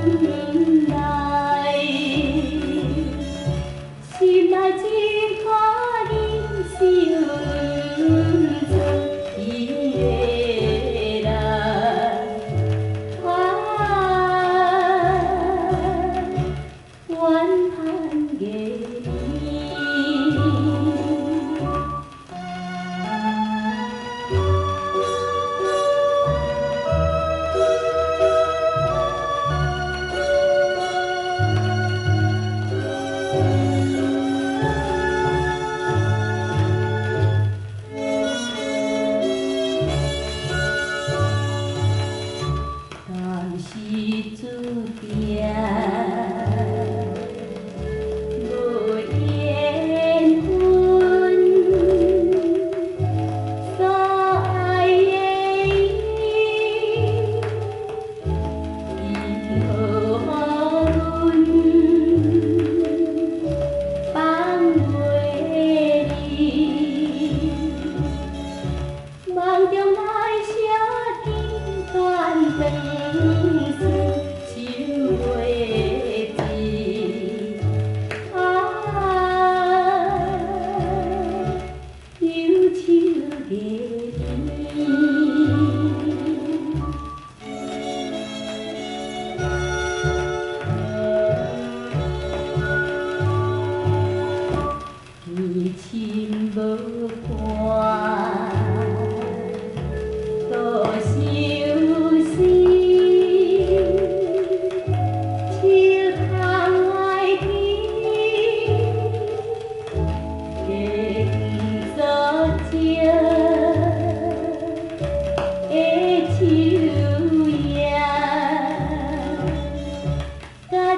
Hallelujah. 起这边。别离。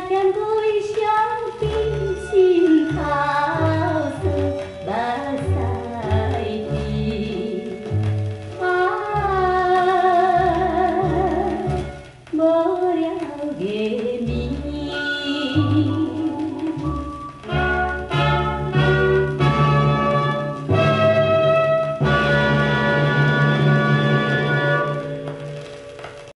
看故乡的山草色不再碧，啊，无聊的梦。